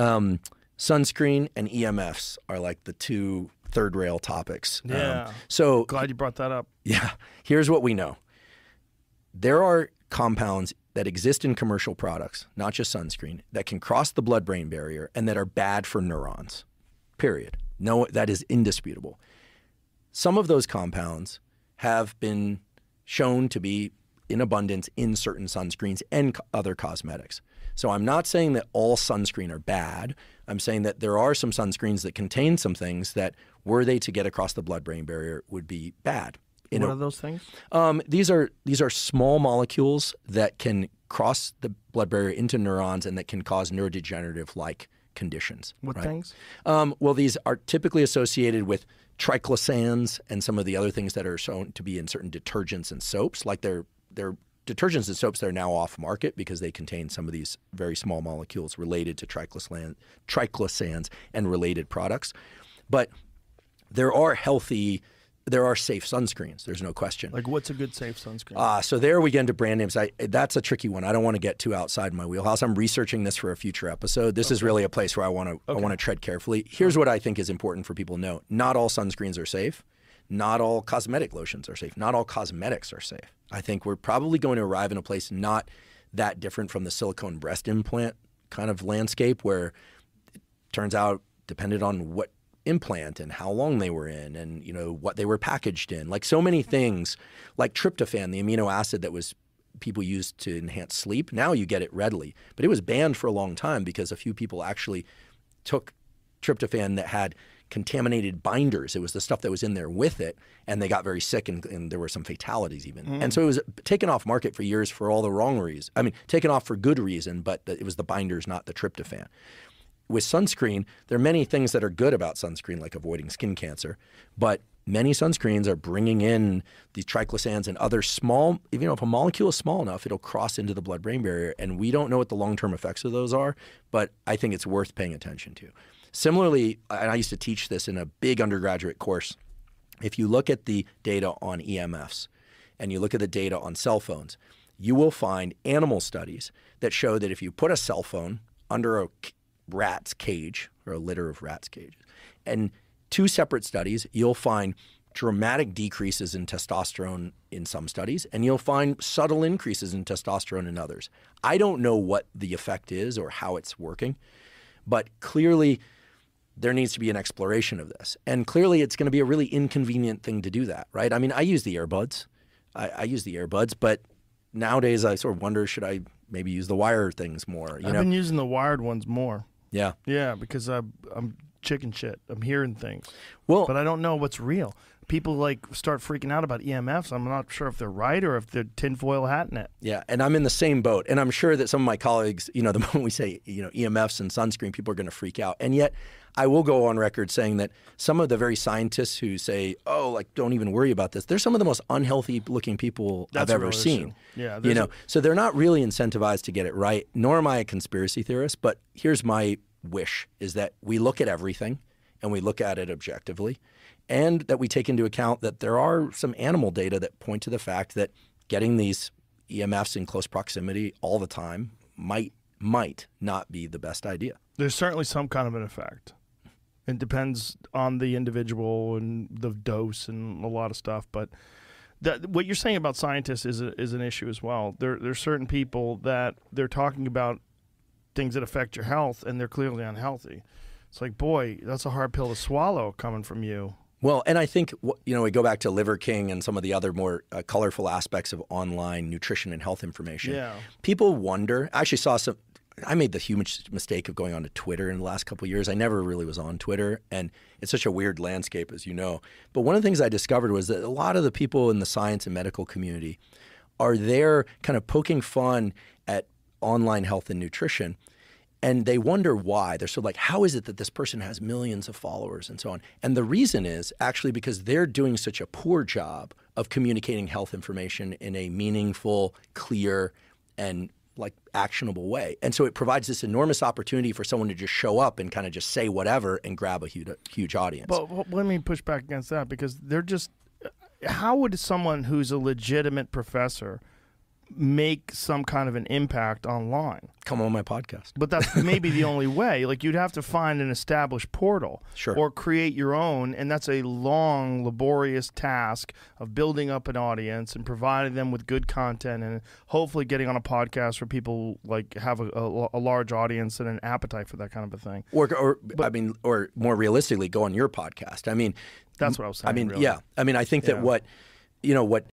Um, sunscreen and EMFs are like the two third rail topics. Um, Yeah. so Glad you brought that up. yeah, here's what we know. There are compounds that exist in commercial products, not just sunscreen, that can cross the blood-brain barrier and that are bad for neurons. Period. No, that is indisputable. Some of those compounds have been shown to be in abundance in certain sunscreens and other cosmetics. So I'm not saying that all sunscreen are bad. I'm saying that there are some sunscreens that contain some things that, were they to get across the blood-brain barrier, would be bad. In what a- are those things? um, these are these are small molecules that can cross the blood barrier into neurons and that can cause neurodegenerative like conditions. What right? things? Um, well, these are typically associated with triclosans and some of the other things that are shown to be in certain detergents and soaps. Like they're they're detergents and soaps that are now off market because they contain some of these very small molecules related to triclosan, triclosans and related products. But there are healthy, there are safe sunscreens. There's no question. Like, what's a good safe sunscreen? Uh, so there we get into brand names. I, that's a tricky one. I don't want to get too outside my wheelhouse. I'm researching this for a future episode. This is really a place where I want to I want to tread carefully. Here's what I think is important for people to know: not all sunscreens are safe. Not all cosmetic lotions are safe. Not all cosmetics are safe. I think we're probably going to arrive in a place not that different from the silicone breast implant kind of landscape, where it turns out depended on what implant and how long they were in and you know what they were packaged in like so many things like tryptophan the amino acid that was people used to enhance sleep now you get it readily but it was banned for a long time because a few people actually took tryptophan that had contaminated binders. It was the stuff that was in there with it, and they got very sick, and, and there were some fatalities even. Mm. And so it was taken off market for years for all the wrong reasons. I mean, taken off for good reason, but it was the binders, not the tryptophan. With sunscreen, there are many things that are good about sunscreen, like avoiding skin cancer, but many sunscreens are bringing in these triclosans and other small, you know, if a molecule is small enough, it'll cross into the blood brain barrier. And we don't know what the long term effects of those are, but I think it's worth paying attention to. Similarly, and I used to teach this in a big undergraduate course. If you look at the data on EMFs and you look at the data on cell phones, you will find animal studies that show that if you put a cell phone under a rat's cage or a litter of rats' cages, and two separate studies, you'll find dramatic decreases in testosterone in some studies, and you'll find subtle increases in testosterone in others. I don't know what the effect is or how it's working, but clearly there needs to be an exploration of this. And clearly, it's going to be a really inconvenient thing to do that, right? I mean, I use the earbuds. I, I use the earbuds, but nowadays I sort of wonder should I maybe use the wire things more? You I've know? been using the wired ones more. yeah. Yeah, because I, I'm chicken shit. I'm hearing things, Well, but I don't know what's real. People like start freaking out about EMFs. I'm not sure if they're right or if they're tinfoil hatting it. Yeah, and I'm in the same boat. And I'm sure that some of my colleagues, you know, the moment we say, you know, EMFs and sunscreen, people are going to freak out. And yet, I will go on record saying that some of the very scientists who say, "Oh, like don't even worry about this," they're some of the most unhealthy looking people That's I've ever seen. Yeah, you know, a- so they're not really incentivized to get it right. Nor am I a conspiracy theorist. But here's my wish: is that we look at everything and we look at it objectively, and that we take into account that there are some animal data that point to the fact that getting these EMFs in close proximity all the time might might not be the best idea. There's certainly some kind of an effect. It depends on the individual and the dose and a lot of stuff. But that, what you're saying about scientists is a, is an issue as well. There there's certain people that they're talking about things that affect your health, and they're clearly unhealthy. It's like, boy, that's a hard pill to swallow coming from you. Well, and I think you know we go back to Liver King and some of the other more uh, colorful aspects of online nutrition and health information. Yeah. People wonder. I actually saw some. I made the huge mistake of going onto Twitter in the last couple of years. I never really was on Twitter, and it's such a weird landscape, as you know. But one of the things I discovered was that a lot of the people in the science and medical community are there, kind of poking fun at online health and nutrition and they wonder why. They're of like, how is it that this person has millions of followers and so on? And the reason is actually because they're doing such a poor job of communicating health information in a meaningful, clear, and like actionable way. And so it provides this enormous opportunity for someone to just show up and kind of just say whatever and grab a huge, huge audience. But let me push back against that because they're just. Uh, how would someone who's a legitimate professor make some kind of an impact online. Come on my podcast. But that's maybe the only way. Like you'd have to find an established portal Sure. or create your own. And that's a long, laborious task of building up an audience and providing them with good content and hopefully getting on a podcast where people like have a, a, a large audience and an appetite for that kind of a thing. Or, or I mean, or more realistically, go on your podcast. I mean, That's what I was saying. I mean, really. yeah. I mean, I think that Yeah. what you know what